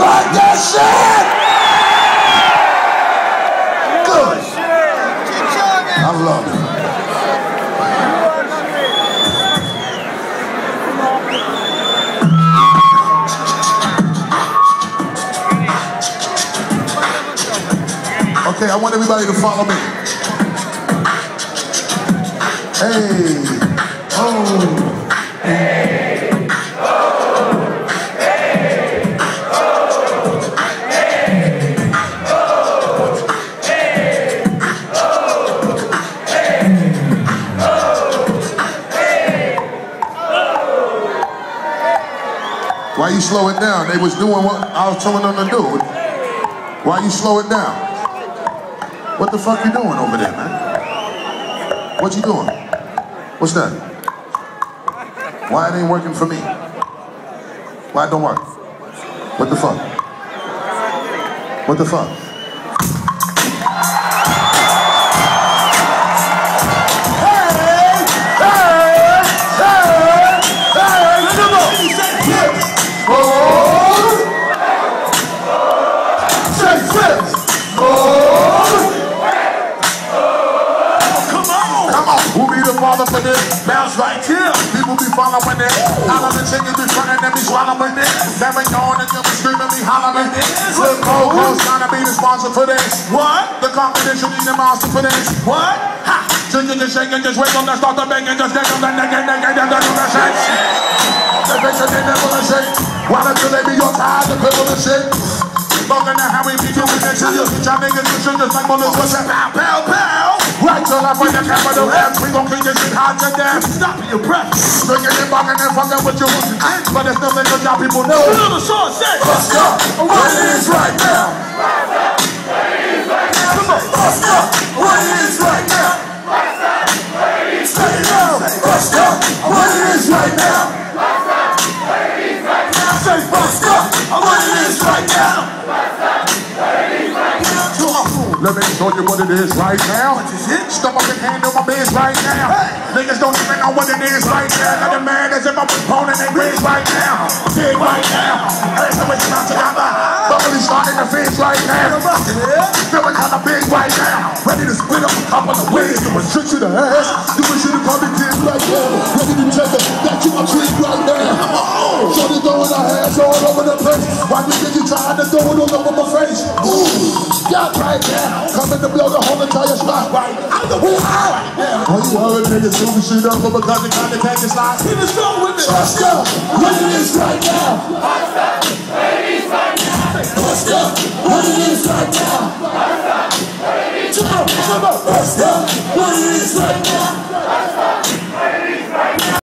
like that shit? Good. I love it. Okay, I want everybody to follow me. Hey, oh, hey, Why you slow it down? They was doing what I was telling them to do. Why you slow it down? What the fuck you doing over there, man? What you doing? What's that? Why it ain't working for me? Why it don't work? What the fuck? What the fuck? Come on, who be the father for this? Bounce right here! People be following it. All of the chickens be frontin' and be swallowing it. Ain't going and them be screaming, be hollering it. Look, oh, Coast trying to be the sponsor for this. What? The competition need the monster for this. What? Ha! Chicken just shaking, just wiggle, just start the banging, just get on the neck neck and then do the shake. The bitch they never shake. Why you let me your tired to cripple the shit? Longer than how we be doing it to you. Y'all niggas you should just like Melissa said. Pow, pow, pow! Right till I bring the capital F. We gon' keep this shit hot to death. Stop your breath! Drinking and bugging and fucking with you. But it's nothing good y'all people know. The song, say! Bust up what it is right now. Let me show you what it is right now. What is it? Step up and handle my biz right now. Niggas don't even know what it is right now. Got the man that's in my opponent, they wins right now. Big right now. Hey, so it's not together. Bubbly starting to fizz right now. Feeling kinda big right now. Ready to split up a couple of ways. Doing tricks to the ass. Doing shit to probably kids right now. Ready to check it. Got you a treat right now. On. Shorty throwing her hands all over the place. Why you think you trying to throw it all over my face? Ooh, stop right now. Come in the building, hold and tell your stop right now. We out. are you heard niggas the shit up from a gun to gun take a slide. Hit the show with it. Trust up. What it is right now. Bust up. What it is right now. Bust up. What it is right now.